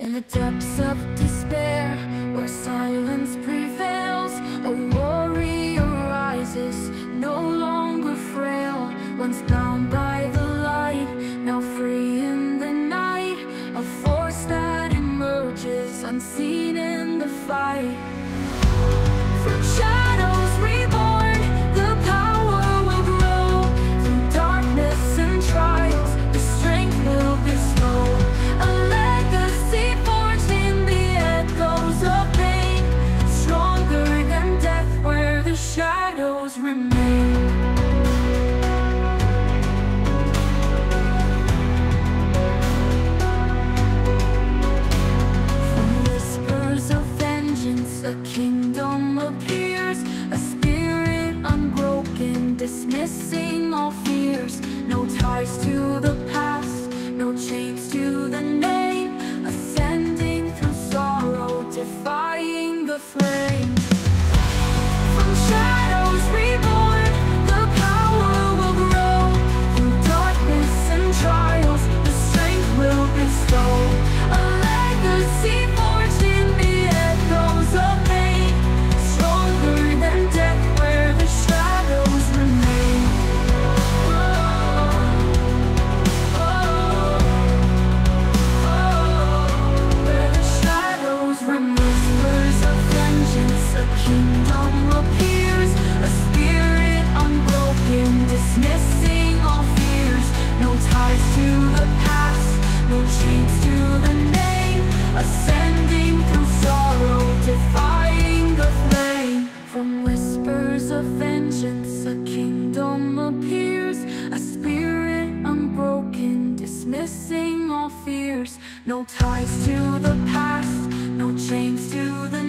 In the depths of despair, where silence prevails, a warrior rises, no longer frail, once bound by the light, now free in the night, a force that emerges unseen in the fight. dismissing all fears. No ties to the past, no chains to the name. Ascending through sorrow, defying the flame. a vengeance, a kingdom appears, a spirit unbroken, dismissing all fears. No ties to the past, no chains to the